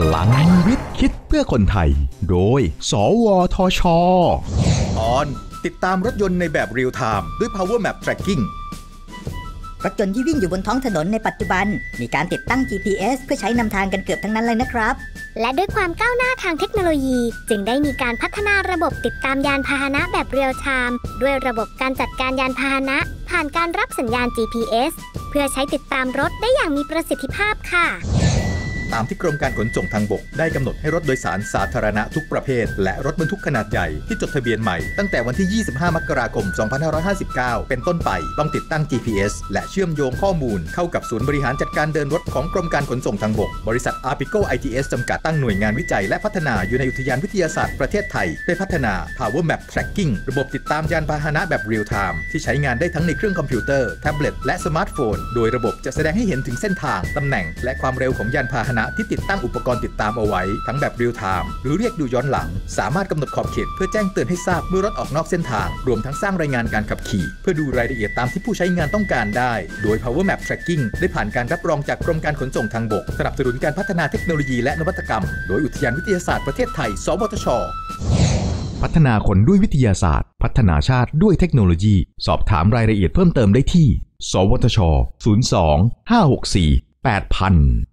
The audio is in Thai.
พลังวิทย์คิดเพื่อคนไทย โดย สวทช ตอน ติดตามรถยนต์ในแบบเรียลไทม์ด้วย Power Map Tracking รถยนต์ที่วิ่งอยู่บนท้องถนนในปัจจุบัน มีการติดตั้ง GPS เพื่อใช้นำทางกันเกือบทั้งนั้นเลยนะครับ และด้วยความก้าวหน้าทางเทคโนโลยี จึงได้มีการพัฒนาระบบติดตามยานพาหนะแบบ real time ด้วยระบบการจัดการยานพาหนะ ผ่านการรับสัญญาณ GPS เพื่อใช้ติดตามรถได้อย่างมีประสิทธิภาพค่ะ ตามที่กรมการขนส่งทางบก ได้กำหนดให้รถโดยสารสาธารณะทุกประเภท และรถบรรทุกขนาดใหญ่ที่จดทะเบียนใหม่ ตั้งแต่วันที่ 25 มกราคม 2559 เป็นต้นไปต้องติดตั้ง GPS และเชื่อมโยงข้อมูล เข้ากับศูนย์บริหารจัดการเดินรถของกรมการขนส่งทางบก บริษัท Arpico ITS จำกัดตั้งหน่วยงานวิจัย และพัฒนาอยู่ในอุทยานวิทยาศาสตร์ประเทศไทยเพื่อพัฒนา Power Map Tracking ระบบติดตามยานพาหนะแบบ Real Time ที่ใช้งานได้ทั้งในเครื่องคอมพิวเตอร์แท็บเล็ตและสมาร์ทโฟน โดยระบบจะแสดงให้เห็นถึงเส้นทางตำแหน่ง และความเร็วของยานพาหนะที่ติดตั้งอุปกรณ์ติดตามเอาไว้ ทั้งแบบ Real Time หรือเรียกดูย้อนหลัง สามารถกำหนดขอบเขตเพื่อแจ้งเตือนให้ทราบเมื่อรถออกนอกเส้นทาง รวมทั้งสร้างรายงานการขับขี่ เพื่อดูรายละเอียดตามที่ผู้ใช้งานต้องการได้ โดย Power Map Tracking ได้ผ่านการรับรองจากกรมการขนส่งทางบก สนับสนุนการพัฒนาเทคโนโลยีและนวัตกรรม โดยอุทยานวิทยาศาสตร์ประเทศไทย สวทชพัฒนาคนด้วยวิทยาศาสตร์ พัฒนาชาติด้วยเทคโนโลยี สอบถามรายละเอียดเพิ่มเติมได้ที่ สวทช 02 564 8000